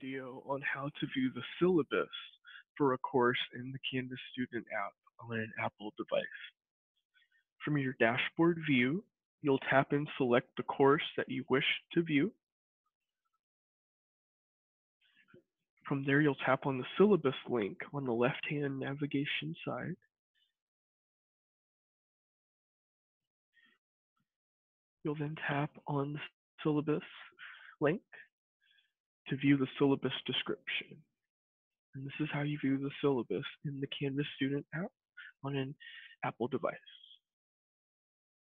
video on how to view the syllabus for a course in the Canvas Student app on an Apple device. From your dashboard view, you'll tap and select the course that you wish to view. From there, you'll tap on the syllabus link on the left-hand navigation side. You'll then tap on the syllabus link to view the syllabus description. And this is how you view the syllabus in the Canvas Student app on an Apple device.